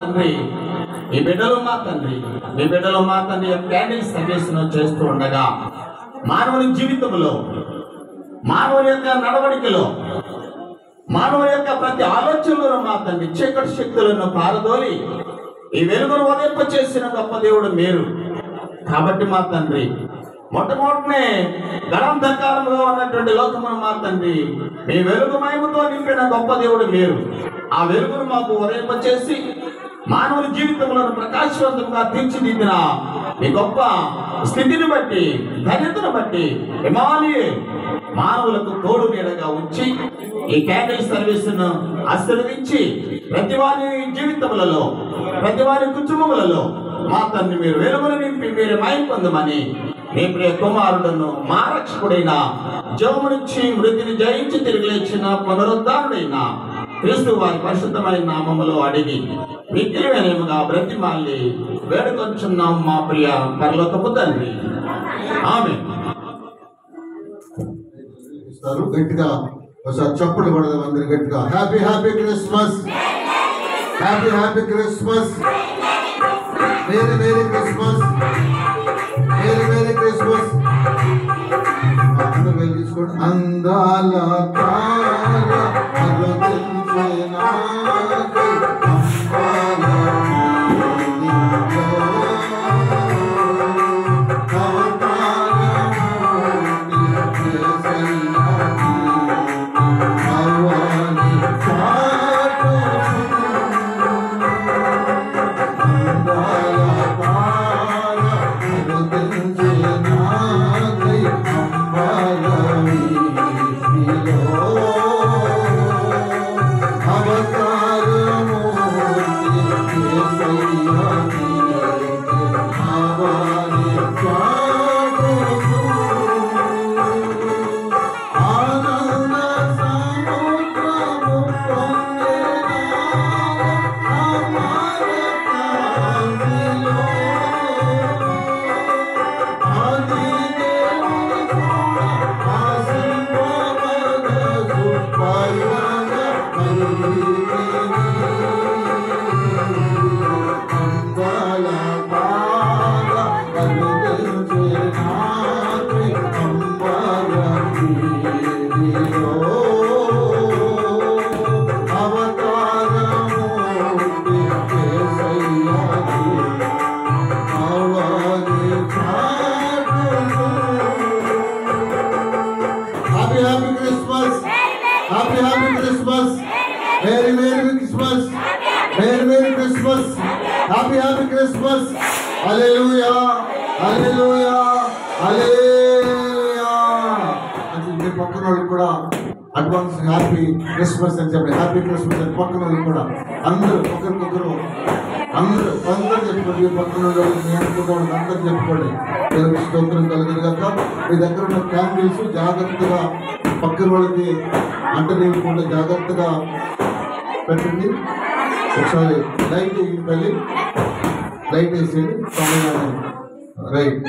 తండ్రి మీ బిడ్డలు మా తండ్రి. మీ బిడ్డలు మా తండ్రి క్యాండిల్ సర్వీస్ చేస్తూ ఉండగా మానవుని జీవితంలో మానవుని యొక్క నడవడికలో మానవుని యొక్క ప్రతి ఆలోచనలో మా తండ్రి చీకటి శక్తులను పారదోలి ఈ వెలుగును ఉదయింప చేసిన గొప్ప దేవుడు మీరు. కాబట్టి మా తండ్రి మొట్టమొదటినే గణాంధకారంగా ఉన్నటువంటి లోకమును మా తండ్రి మీ వెలుగు మహిమతో నింపిన గొప్ప దేవుడు మీరు. ఆ వెలుగును మాకు ఉదయింప చేసి మానవుల జీవితంలో ప్రకాశవంతంగా తీర్చిదిద్దిన మీ గొప్ప స్థితిని బట్టి ధన్యతను బట్టి హిమాలయ మానవులకు తోడు నీడగా ఉంచి ఈ క్యాండిల్ సర్వీస్ను ఆశీర్వదించి ప్రతి వారి జీవితములలో ప్రతి వారి కుటుంబములలో మా తన్ని మీరు వెలుగులు నింపి మీరు మయం పొందమని మీ ప్రియ కుమారుడును మా రక్షకుడైన జోము నుంచి మృతిని జయించి తిరిగి లేచిన పునరుద్ధారుడైన క్రీస్తు వారి పరిశుద్ధమైన నామములో అడిగి మిక్కిలివేనేముగా బ్రతిమాలి వేడుకొంచున్నాం మా ప్రియ పరలోకపు తండ్రి. ఆమె గట్టిగా ఒకసారి చప్పుడు పడదాం అందరు గట్టిగా. Happy happy Christmas happy happy Christmas merry merry Christmas merry merry Christmas అందరూ వెలిగించుకోండి అందాల Música happy happy Christmas merry merry Christmas merry merry Christmas happy happy Christmas hallelujah hallelujah hallelujah అది మీ పక్కన వాళ్ళకి కూడా అడ్వాన్స్ హ్యాపీ క్రిస్మస్ అని చెప్పండి. హ్యాపీ క్రిస్మస్ అని పక్కన వాళ్ళకి కూడా అందరూ ఒకరికొకరు అందరూ అందరూ చెప్పుకోండి. మీ పక్కన ఉన్న అందరూ చెప్పుకోండి. స్తోత్రం కలిగిన మీ దగ్గర ఉన్న క్యాండిల్స్ జాగ్రత్తగా పక్కన వాళ్ళకి అంట జాగ్రత్తగా పెట్టండి. ఒకసారి లైట్ వెళ్ళి లైట్ వేసేయండి. రైట్.